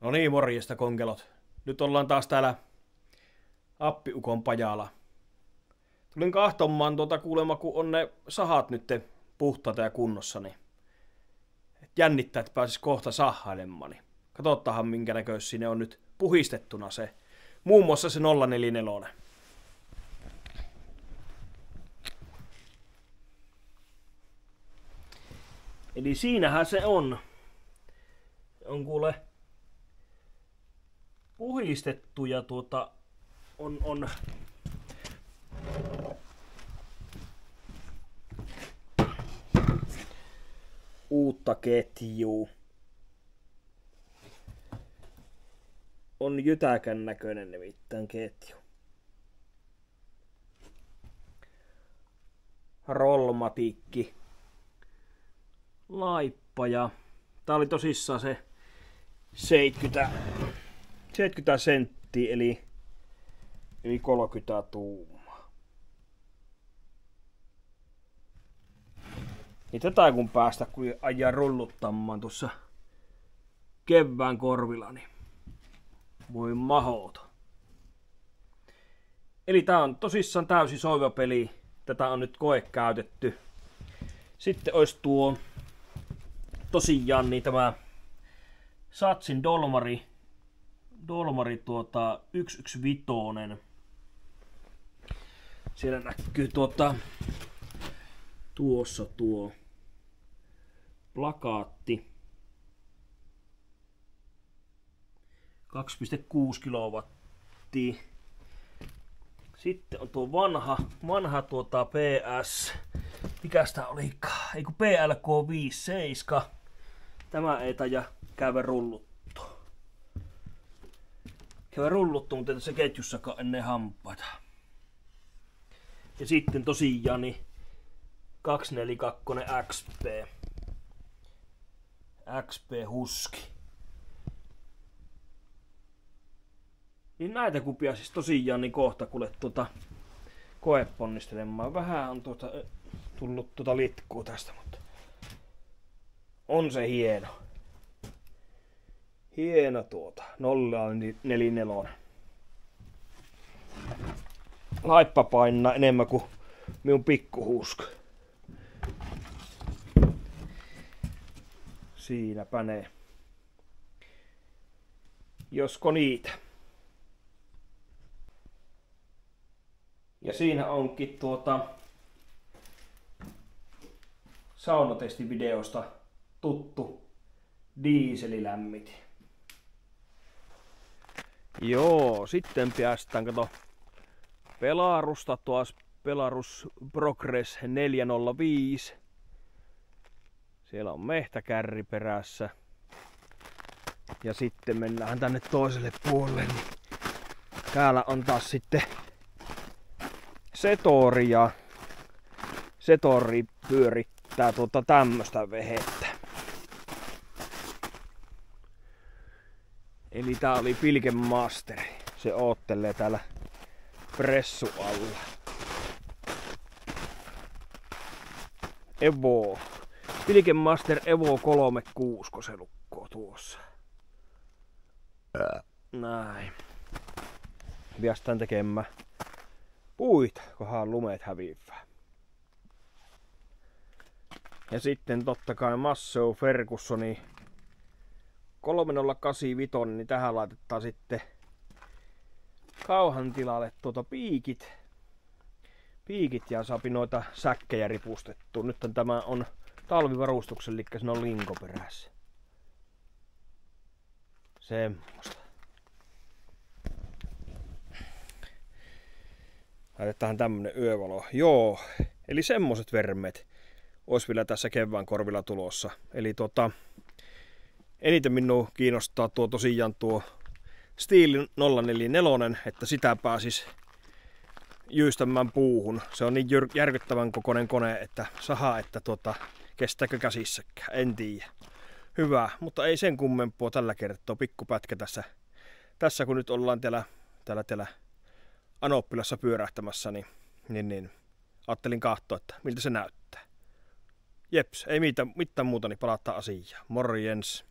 No niin, morjesta konkelot. Nyt ollaan taas täällä Appiukon pajalla. Tulin kahtomaan tuota kuulemma, kun on ne sahat nyt puhtaita ja kunnossa, niin et jännittää, että pääsis kohta sahailemaan. Niin katsottahan, minkä näköisiä ne on nyt puhistettuna se. Muun muassa se 044. Eli siinähän se on. On kuule puhistettu ja tuota on, on uutta ketjua. On jytäkän näköinen nimittäin ketju. Rollmatikki. Laippa ja tää oli tosissaan se 70, 70 senttiä eli, eli 30 tuumaa. Niin tätä kun päästä, kun ajaa rulluttamaan tuossa kevään korvilla, niin voi mahota. Eli tää on tosissaan täysi soiva peli. Tätä on nyt koe käytetty. Sitten olisi tuo tosiaan niin tämä Satsin Dolmari, Dolmari tuota 115. Siellä näkyy tuota, tuossa tuo plakaatti. 2,6 kilowattia. Sitten on tuo vanha, vanha tuota PS, mikä sitä oli, ei kun PLK 57. Tämä ei taja käydä rulluttu. Käydä rulluttu, mutta tässä ketjussakaan ennen hampaita. Ja sitten tosiaan niin 242 XP. XP Huski. Niin näitä kupia siis tosiaan niin kohta kuule tuota koeponnistelemaan. Vähän on tuota, tullut tuota litkua tästä, mutta on se hieno. Hieno tuota. 044. Laippa painaa enemmän kuin minun pikkuhuska. Siinäpä ne. Josko niitä. Ja siinä onkin tuota saunatestivideosta tuttu diiselilämmit. Joo, sitten päästään kato Pelarusta tuos Pelarus Progress 405. Siellä on mehtäkärri perässä. Ja sitten mennään tänne toiselle puolelle. Niin täällä on taas sitten Setori ja Setori pyörittää tuota tämmöstä vehettä. Eli tää oli Pilken Master. Se oottelee täällä pressu alla. Evo. Pilken Master Evo 36, kun se lukkoo tuossa. Näin. Viastaan tekemään puita, kunhan lumet häviää. Ja sitten totta kai Masseo Fergusoni 3085, niin tähän laitetaan sitten kauhan tilalle tuota piikit. Piikit ja saapi noita säkkejä ripustettu. Nyt tämä on talvivarustuksen, eli se on linko perässä. Semmosta. Laitetaan tämmönen yövalo. Joo, eli semmoset vermet olisi vielä tässä kevään korvilla tulossa. Eli tota, eniten minua kiinnostaa tuo tosiaan tuo Steel 044, että sitä pääsis jyystämään puuhun. Se on niin järkyttävän kokoinen kone, että saha, että tuota, kestääkö käsissäkään, en tiedä. Hyvä, mutta ei sen kummempua tällä kertaa, pikkupätkä tässä. Tässä kun nyt ollaan täällä, täällä, täällä Anoppilassa pyörähtämässä, niin, niin, niin ajattelin katsoa, että miltä se näyttää. Jeps, ei mitään, mitään muuta, niin palataan asiaan. Morjens.